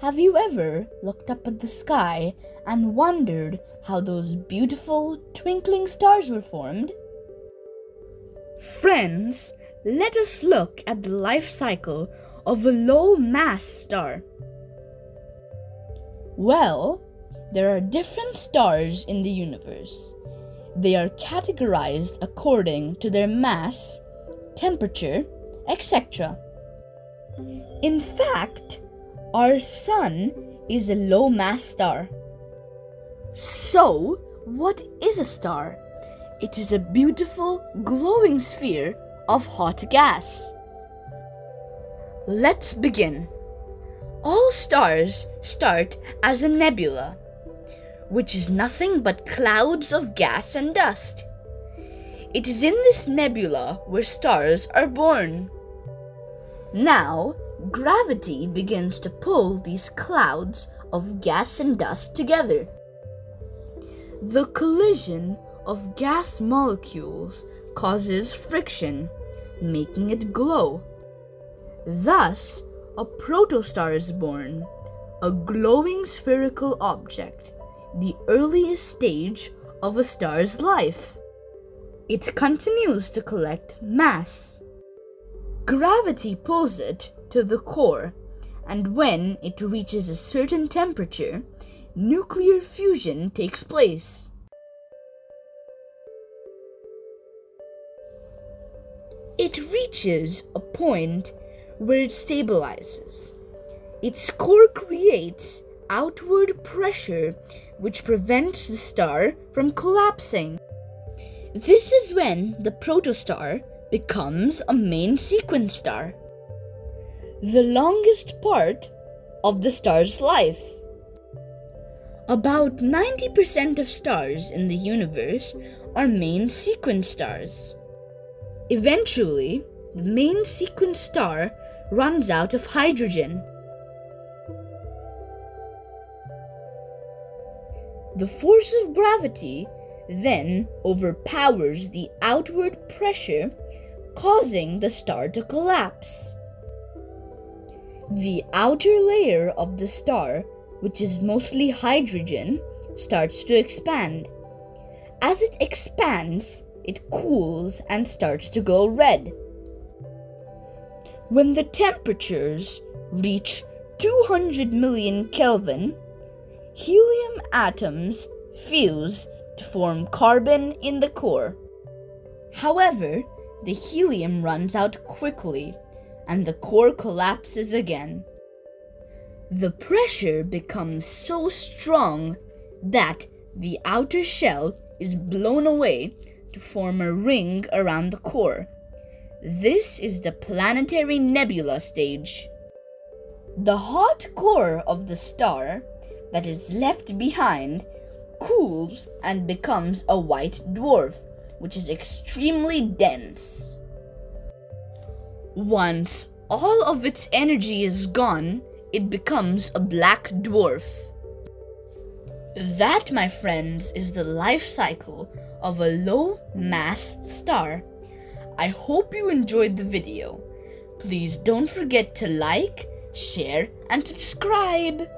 Have you ever looked up at the sky and wondered how those beautiful twinkling stars were formed? Friends, let us look at the life cycle of a low mass star. Well, there are different stars in the universe. They are categorized according to their mass, temperature, etc. In fact, our Sun is a low mass star. So, what is a star? It is a beautiful, glowing sphere of hot gas. Let's begin. All stars start as a nebula, which is nothing but clouds of gas and dust. It is in this nebula where stars are born. Now, gravity begins to pull these clouds of gas and dust together. The collision of gas molecules causes friction, making it glow. Thus, a protostar is born, a glowing spherical object, the earliest stage of a star's life. It continues to collect mass. Gravity pulls it to the core, and when it reaches a certain temperature, nuclear fusion takes place. It reaches a point where it stabilizes. Its core creates outward pressure which prevents the star from collapsing. This is when the protostar becomes a main sequence star the longest part of the star's life. About 90% of stars in the universe are main sequence stars. Eventually, the main sequence star runs out of hydrogen. The force of gravity then overpowers the outward pressure, causing the star to collapse. The outer layer of the star, which is mostly hydrogen, starts to expand. As it expands, it cools and starts to go red. When the temperatures reach 200 million Kelvin, helium atoms fuse to form carbon in the core. However, the helium runs out quickly and the core collapses again. The pressure becomes so strong that the outer shell is blown away to form a ring around the core. This is the planetary nebula stage. The hot core of the star that is left behind cools and becomes a white dwarf, which is extremely dense. Once all of its energy is gone, it becomes a black dwarf. That, my friends, is the life cycle of a low mass star. I hope you enjoyed the video. Please don't forget to like, share, and subscribe.